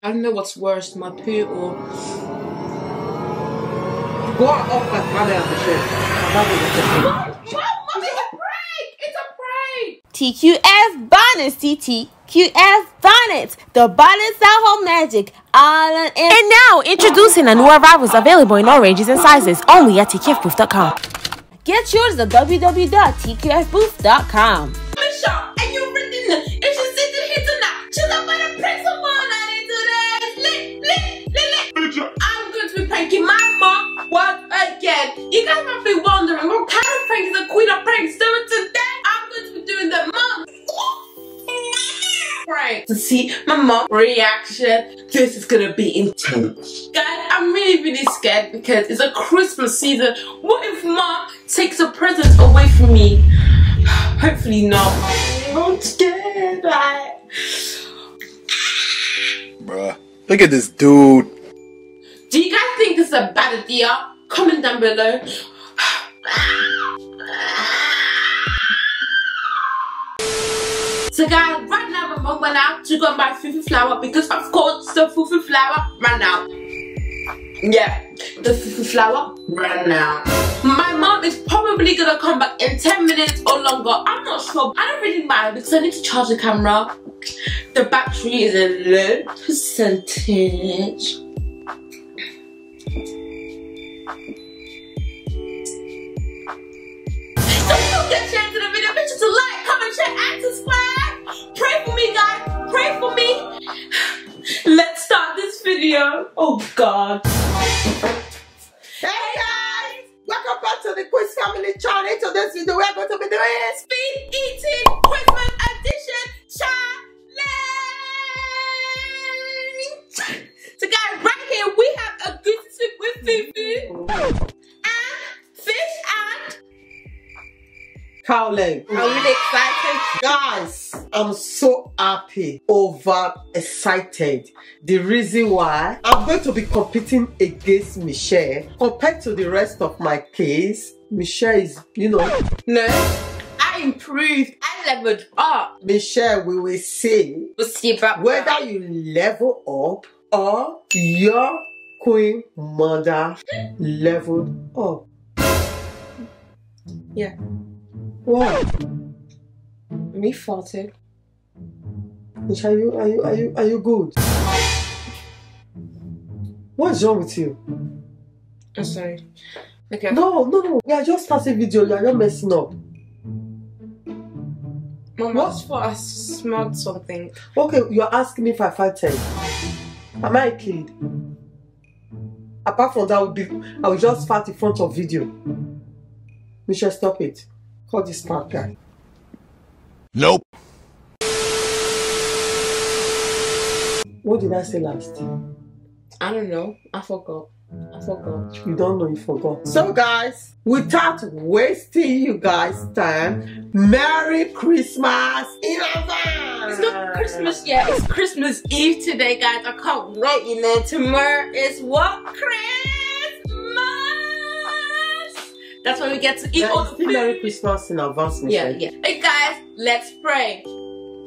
I don't know what's worse, my poo or Go on, off my camera, Michelle. Mom, it's a prank! It's a! TQF Bonnets, TTQF Bonnets, the Bonnets that hold magic. All in. And now, introducing a new arrivals available in all ranges and sizes, only at TQFBooth.com. Get yours at www.tqfbooth.com. to see my mom reaction. This is gonna be intense. Guys, I'm really, really scared because it's a Christmas season. What if mom takes a present away from me? Hopefully not. I'm scared. I... Bruh. Look at this dude. Do you guys think this is a bad idea? Comment down below. So guys, right out to go and buy fufu flour because of course the fufu flour ran out. Yeah, the fufu flour ran out. My mom is probably gonna come back in 10 minutes or longer. I'm not sure. I don't really mind because I need to charge the camera. The battery is a low percentage. Share Pray for me. Let's start this video. Oh God. Hey guys! Welcome back to the Queens Family channel. Today's video, we're going to be doing Speed eating Christmas edition challenge. So guys, right here we have a egusi soup with fufu and fish and cow leg. I'm really excited. Guys, I'm so happy, over excited. The reason why I'm going to be competing against Michelle compared to the rest of my case. Michelle is, you know, No, I improved. I leveled up. Michelle, we will see We'll see about whether you level up or your queen mother leveled up. Yeah. What? Me faulted. Michelle, are you, are you, are you, are you good? What's wrong with you? I'm sorry. Okay. No, no, no. We are just starting video. You are not messing up. Mom, I just thought I smelled something. Okay, you are asking me if I fighted. Am I a kid? Apart from that, I will, be, I will just fart in front of video. Michelle, stop it. Call this smart guy. Nope. What did I say last? I don't know. I forgot. I forgot. You don't know, you forgot. So, guys, without wasting you guys' time, Merry Christmas in advance! It's not Christmas yet. It's Christmas Eve today, guys. I can't wait. You know, tomorrow is what? Christmas. That's when we get to eat all the still food. Merry Christmas in advance, Yeah, Michelle. yeah. Hey guys, let's pray.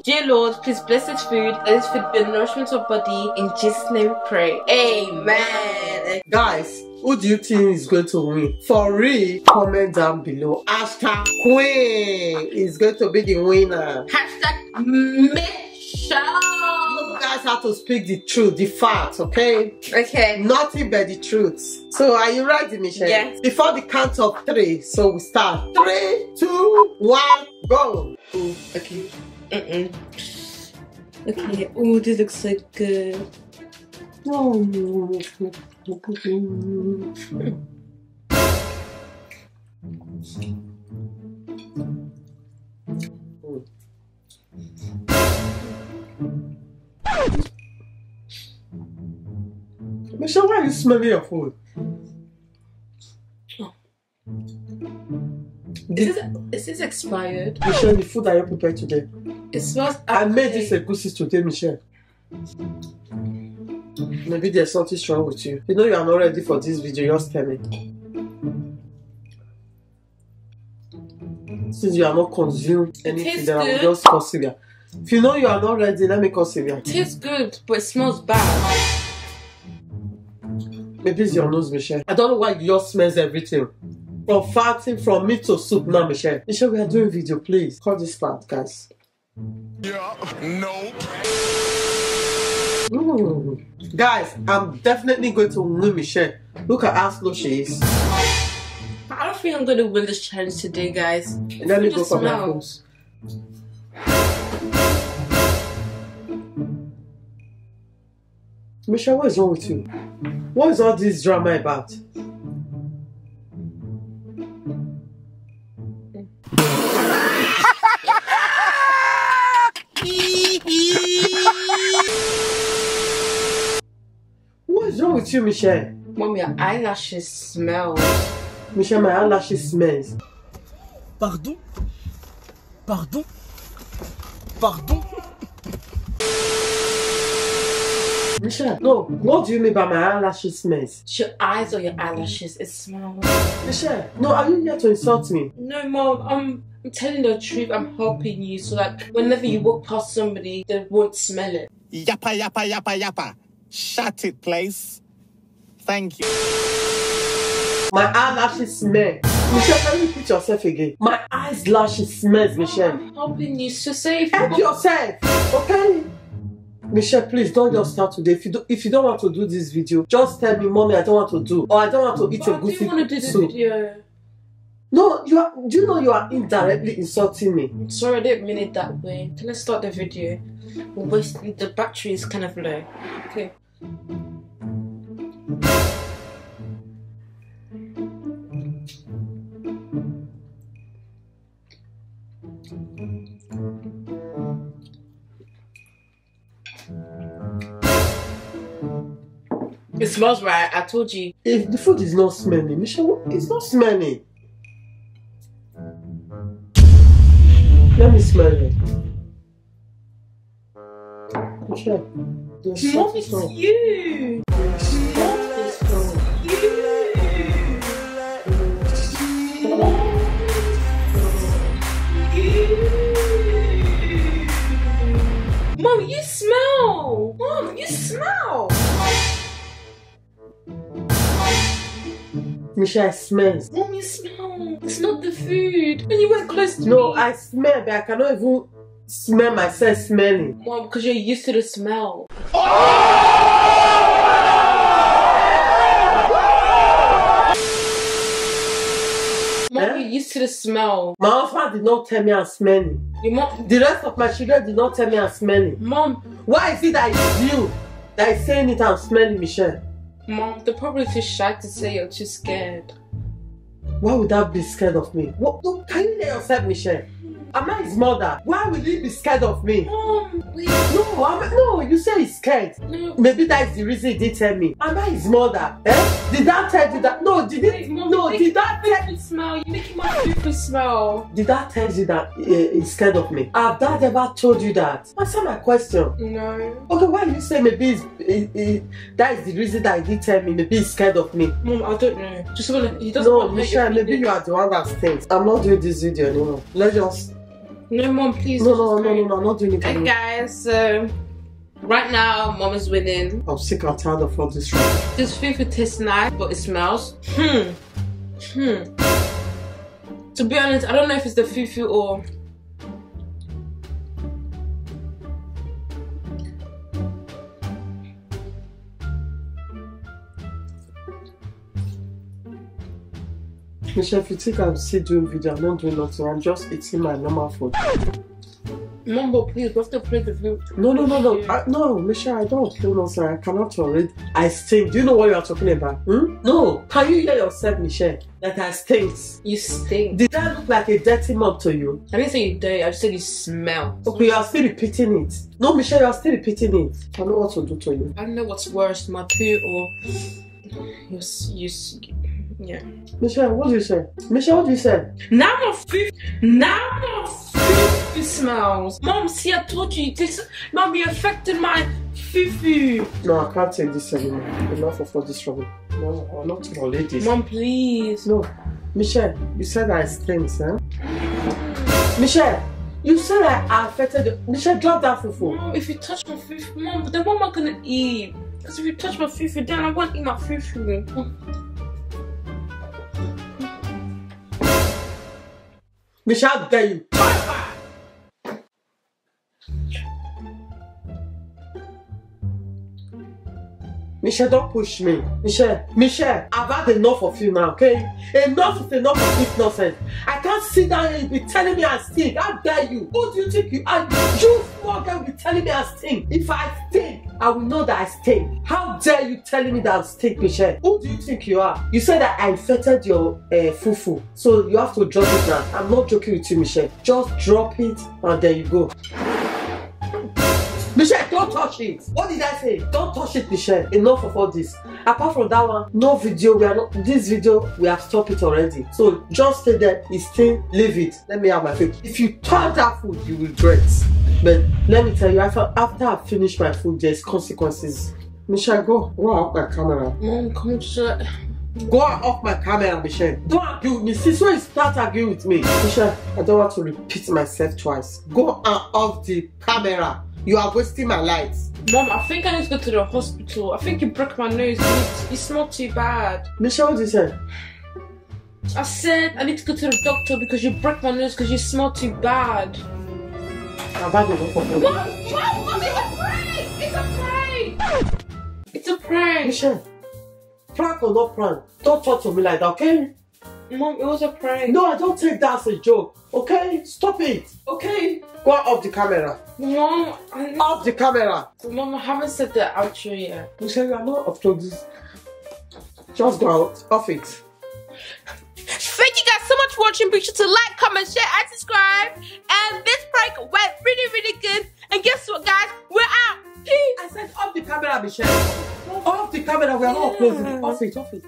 Dear Lord, please bless this food. Let this food be a nourishment of body. In Jesus' name we pray. Amen. Guys, who do you think is going to win? For real, comment down below. Hashtag Queen is going to be the winner. Hashtag Michelle. You guys have to speak the truth, the facts, okay? Okay. Nothing but the truth. So, are you ready, Michelle? Yes. Before the count of three, so we start. Three, two, one, go. Ooh, okay. Mm-mm. Okay. Ooh, this looks so good. Michelle, why are you smelling your food? Is this, is this expired? Michelle, the food that you prepared today. It smells. I made okay. this egusi today, Michelle. Maybe there's something wrong with you. You know you are not ready for this video, just tell me. Since you are not consumed anything, then I will just consider. If you know you are not ready, let me call Sylvia. It tastes good, but it smells bad. Maybe it's your nose, Michelle. I don't know why yours smells everything. From farting, from meat to soup now, Michelle. Michelle, we are doing video, please. Call this part, guys. Yeah. Nope. Mm. Guys, I'm definitely going to win Michelle. Look at how slow she is. I don't think I'm gonna win this challenge today, guys. Let me go for my smells. Michelle, what is wrong with you? What is all this drama about? What is wrong with you, Michelle? Mom, your eyelashes smell. Michelle, my eyelashes smells. Pardon? Pardon? Pardon Michelle, no, what do you mean by my eyelashes smells? It's your eyes or your eyelashes. It smells. Michelle, no, are you here to insult me? No, mom. I'm, I'm telling the truth. I'm helping you. So like, whenever you walk past somebody, they won't smell it. Yappa, yappa, yappa, yappa. Shut it, please. Thank you. My eyelashes smell. Michelle, can you repeat yourself again? My eyes lashes smells, Michelle. I'm helping you. So if you Help yourself, okay? Michelle, please don't just start today. If you do, if you don't want to do this video, just tell me, mommy, I don't want to do, or I don't want to eat But a I do goosey want to do the video. No, you are. Do you know you are indirectly insulting me? I'm sorry, I didn't mean it that way. Can I start the video? We're wasting. The battery is kind of low. Okay. It smells right. I told you. If the food is not smelling, Michelle, it's not smelling. Let me smell it. Michelle, there's Mom, something you. Michelle, it smells. Mom, you smell. It's not the food. When you went close to No, me. No, I smell, but I cannot even smell myself smelling. Mom, because you're used to the smell. Mom, Eh? you're used to the smell. My husband did not tell me I'm smelling. Your mom, The rest of my children did not tell me I'm smelling. mom, Why is it that it's you that is saying it I'm smelling, Michelle? Mom, they're probably too shy to say you're too scared. Why would that be scared of me? What? No, can you hear yourself, Michelle? Am I his mother? Why will he be scared of me? Mom, please, No, I'm, no, you say he's scared. no. Maybe that is the reason he did tell me. Am I his mother? Eh? Did that tell you that? Eh, no, did it? Mom, No, did that tell? food smell? You're making my food smell. Did that tell you that uh, scared of me? Have dad ever told you that? Answer my question. No. Okay, why you say maybe it's, he, he, that is the reason that he did tell me? Maybe he's scared of me. Mom, I don't know. Just wanna, he doesn't No, want to hurt Michelle, maybe you are the one that stinks. I'm not doing this video anymore. Let's just. No, mom, please. No, no, no, no, no, I'm not doing it Hey guys, so right now, mom is winning. I'm sick and tired of all this rubbish. This food tastes nice, but it smells. Hmm. Hmm. To be honest, I don't know if it's the fufu or. Michelle, if you think I'm still doing video, I'm not doing nothing. I'm just eating my normal food. Mom, but please, we have to play the food. No, no, no, no. I, no, Michelle, I don't feel nothing. I cannot tolerate. I stink. Do you know what you are talking about? Hmm? No. Can you hear yourself, Michelle? That I stink. You stink. Did that look like a dirty mom to you? I didn't say you dirty, I just said you smell. Okay, you are still repeating it. No, Michelle, you are still repeating it. I know what to do to you. I don't know what's worse, my poo or. You, s- you, s- yeah. Michelle, what do you say? Michelle, what do you say? Now my food, now my food smells. Mom, see, I told you this. Mom, you affected my fufu. No, I can't take this anymore. Enough of all this trouble. No, not tolerate this. Mom, please. No, Michelle, you said I stink, huh? Michelle, You said I affected you. Michelle, drop that fufu. Mom, if you touch my fufu, mom, then what am I gonna eat? Because if you touch my fufu, then I won't eat my fufu. Michelle, dare you. Michelle, don't push me. Michelle, Michelle, I've had enough of you now, okay? Enough is enough of this nonsense. I can't sit down here and be telling me I stink. How dare you? Who do you think you are? You small girl be telling me I stink. If I stink, I will know that I stink. How dare you telling me that I stink, Michelle? Who do you think you are? You said that I infected your uh, fufu, so you have to drop it now. I'm not joking with you, Michelle. Just drop it and there you go. Michelle, don't touch it. What did I say? Don't touch it, Michelle. Enough of all this. Apart from that one, no video. We are not. This video, we have stopped it already. So just stay there. It's still leave it. Let me have my food. If you touch that food, you will regret. But let me tell you, after after I finish my food, there's consequences. Michelle, go go off my camera. Mom, come to Go off my camera, Michelle. Don't argue with me. Since when you start arguing with me, Michelle, I don't want to repeat myself twice. Go off the camera. You are wasting my light. Mom, I think I need to go to the hospital. I think you broke my nose. You, you smell too bad. Michelle, what did you say? I said I need to go to the doctor because you broke my nose because you smell too bad. I've had enough of you. Mom, Mom, Mom, it's a prank! It's a prank! It's a prank! Michelle, prank or not prank, don't talk to me like that, okay? Mom, it was a prank. No, I don't take that as a joke, okay? Stop it, okay? Go off the camera. Mom, I, Off the camera. Mom, I haven't said the outro yet. Michelle, you are not up to this. Just go out. Off it. Thank you guys so much for watching. Be sure to like, comment, share, and subscribe. And this prank went really, really good. And guess what, guys? We're out. Peace. I said off the camera, Michelle. Off the camera. We are not closing it. Off it, off it.